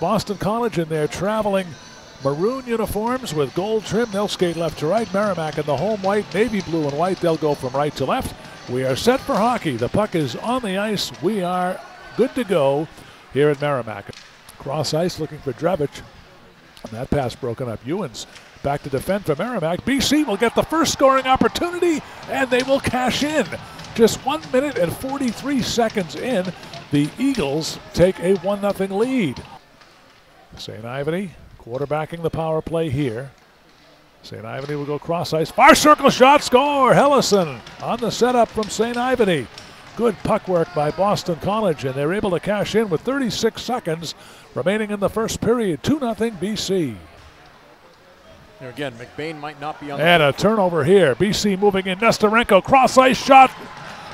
Boston College in their traveling maroon uniforms with gold trim. They'll skate left to right. Merrimack in the home white, navy blue and white. They'll go from right to left. We are set for hockey. The puck is on the ice. We are good to go here at Merrimack. Cross ice looking for Drevich. And that pass broken up. Ewens back to defend for Merrimack. BC will get the first scoring opportunity and they will cash in. Just one minute and 43 seconds in, the Eagles take a 1 0 lead. St. Ivany quarterbacking the power play here. St. Ivany will go cross ice. Far circle shot, score! Helleson on the setup from St. Ivany. Good puck work by Boston College, and they're able to cash in with 36 seconds remaining in the first period. 2 0 BC. Here again, McBain might not be on. And a turnover here. BC moving in. Nesterenko cross ice shot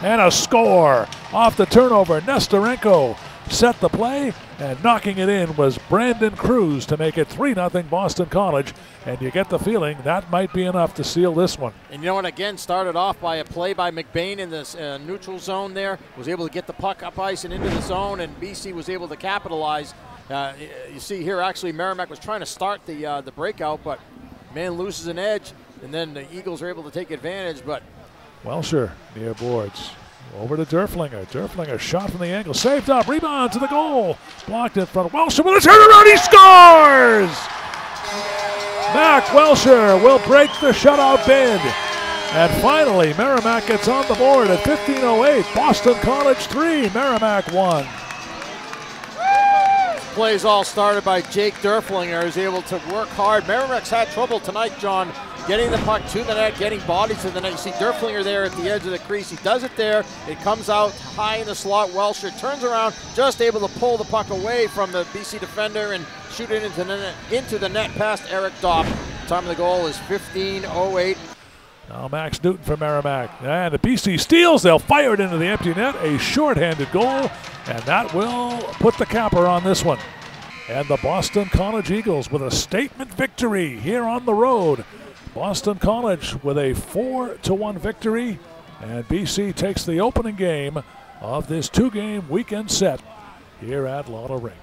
and a score off the turnover. Nesterenko set the play, and knocking it in was Brandon Kruse to make it 3 0 Boston College. And you get the feeling that might be enough to seal this one. And you know what? Again, started off by a play by McBain in this uh, neutral zone there. Was able to get the puck up ice and into the zone, and BC was able to capitalize. Uh, you see here, actually, Merrimack was trying to start the uh, the breakout, but man loses an edge, and then the Eagles are able to take advantage. But Welscher near boards. Over to Derflinger. Derflinger shot from the angle. Saved up. Rebound to the goal. Blocked in front of Welscher with a turnaround. He scores! Mac Welscher will break the shutout bid. And finally, Merrimack gets on the board at 15.08. Boston College 3, Merrimack 1. Plays all started by Jake Derflinger, who's able to work hard. Merrimack's had trouble tonight, John, getting the puck to the net, getting bodies to the net. You see Derflinger there at the edge of the crease. He does it there. It comes out high in the slot. Welscher turns around, just able to pull the puck away from the BC defender and shoot it into the net, into the net past Eric Dopp. Time of the goal is 15.08. Now Max Newton for Merrimack. And the BC steals. They'll fire it into the empty net. A shorthanded goal. And that will put the capper on this one. And the Boston College Eagles with a statement victory here on the road. Boston College with a 4 to 1 victory. And BC takes the opening game of this two game weekend set here at Lawler Rink.